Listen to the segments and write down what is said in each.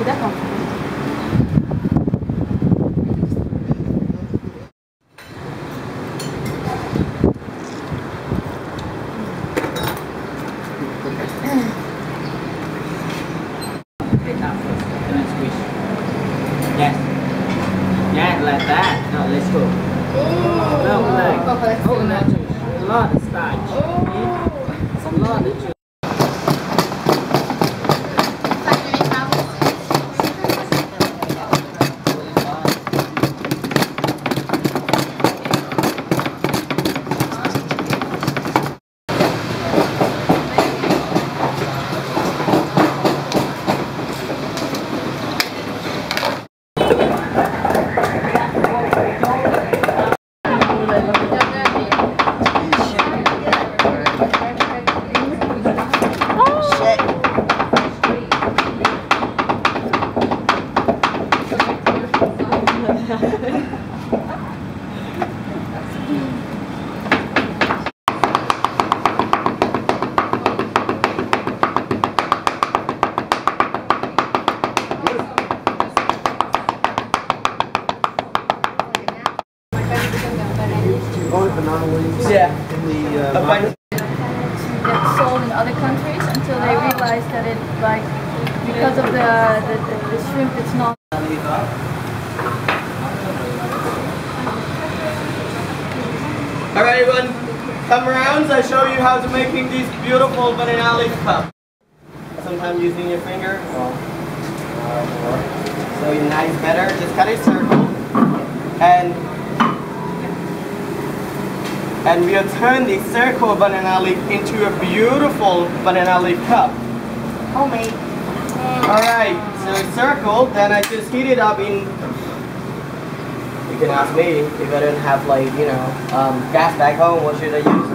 to the. Yes. Like that. Let's go. Oh, no, a lot of starch. Oh. A lot of juice. Yeah. In other countries until they realize that it like because of the the, the, the shrimp it's not Alright everyone, come around. I show you how to making these beautiful banana leaf cup. Sometimes using your finger. So your knife better. Just cut a circle, and and we'll turn the circle banana leaf into a beautiful banana leaf cup. homemade. Alright, so a circle. Then I just heat it up in you can ask me if I don't have like, you know, um, gas back home, what should I use?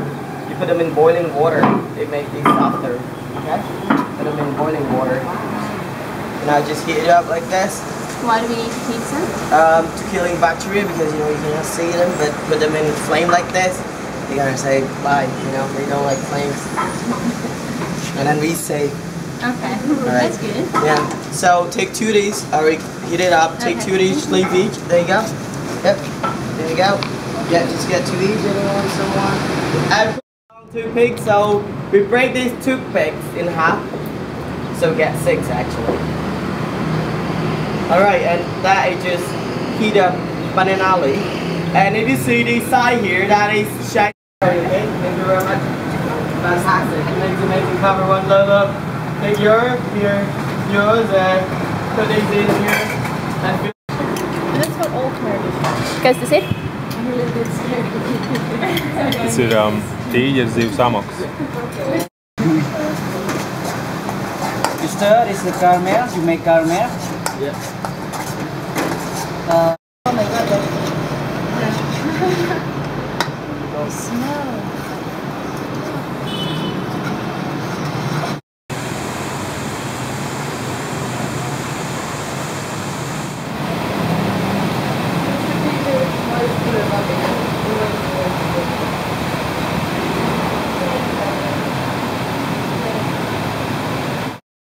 You put them in boiling water, they make these softer. Okay? Put them in boiling water. And I just heat it up like this Why do we need to keep some? um, to killing bacteria because you know you cannot see them, but put them in flame like this. They're gonna say bye, you know, they don't like flames. and then we say, Okay, Alright. that's good. yeah. So take two of these, alright, heat it up, take two of these, leave each. There you go. Yep. There you go. Yeah, just get two of these, anyone, someone. Put toothpick, so we break these toothpicks in half. So get six actually. Alright, and that is just heat up banana. And if you see the side here, that is shiny. Okay, thank you very much. Fantastic. Thanks for making cover one love. Take your, here, yours, and put these in here. And this That's what old little bit scared. Tas ir um, tīģeris zivs amaks. You stir, it's the caramel. You make caramel. Yeah. Uh, Oh my god. The smell.